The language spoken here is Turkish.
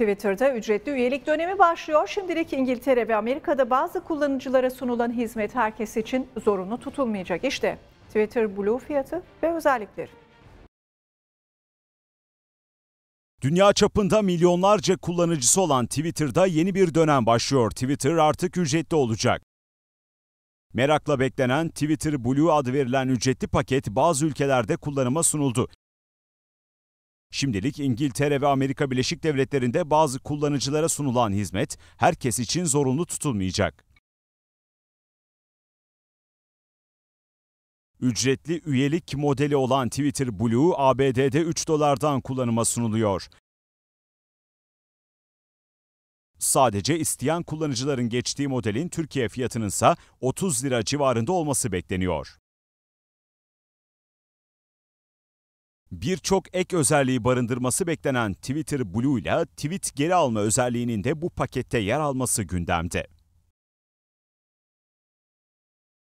Twitter'da ücretli üyelik dönemi başlıyor. Şimdilik İngiltere ve Amerika'da bazı kullanıcılara sunulan hizmet herkes için zorunlu tutulmayacak. İşte Twitter Blue fiyatı ve özellikleri. Dünya çapında milyonlarca kullanıcısı olan Twitter'da yeni bir dönem başlıyor. Twitter artık ücretli olacak. Merakla beklenen Twitter Blue adı verilen ücretli paket bazı ülkelerde kullanıma sunuldu. Şimdilik İngiltere ve Amerika Birleşik Devletleri'nde bazı kullanıcılara sunulan hizmet herkes için zorunlu tutulmayacak. Ücretli üyelik modeli olan Twitter Blue ABD'de 3 dolardan kullanıma sunuluyor. Sadece isteyen kullanıcıların geçtiği modelin Türkiye fiyatının ise 30 lira civarında olması bekleniyor. Birçok ek özelliği barındırması beklenen Twitter Blue ile tweet geri alma özelliğinin de bu pakette yer alması gündemde.